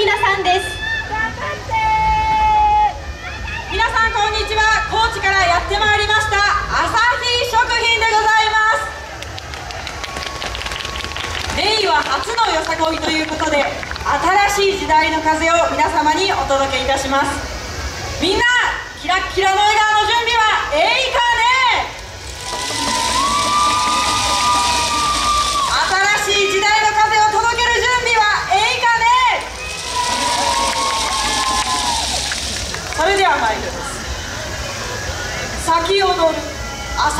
皆さんです。皆さんこんにちは。高知からやってまいりました。アサヒ食品でございます。令和初のよさこいということで新しい時代の風を皆様にお届けいたします。みんなキラッキラの笑顔の準備はえいかね新しい時代の風を届ける準備はえいかねそれでは参り